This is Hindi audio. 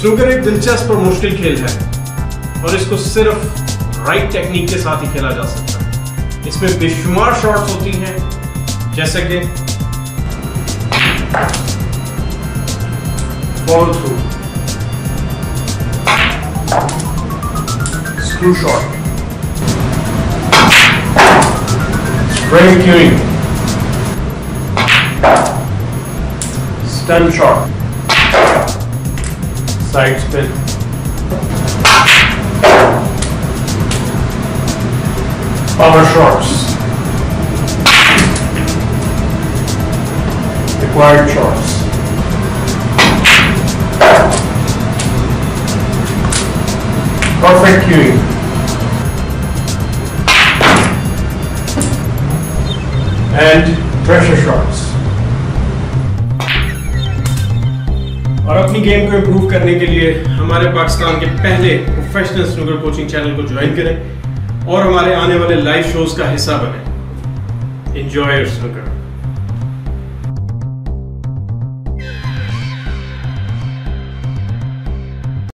स्नूकर एक दिलचस्प और मुश्किल खेल है और इसको सिर्फ़ राइट टेक्निक के साथ ही खेला जा सकता है इसमें बेशुमार शॉट्स होती हैं, जैसे कि ball through. Screw shot Spray cueing. Stun shot. Side spin. Power shots. Required shots. Perfect cueing. And pressure shots. और अपनी गेम को इम्प्रूव करने के लिए हमारे पाकिस्तान के पहले प्रोफेशनल स्नूकर कोचिंग चैनल को ज्वाइन करें और हमारे आने वाले लाइव शोज़ का हिस्सा बने। Enjoy your snooker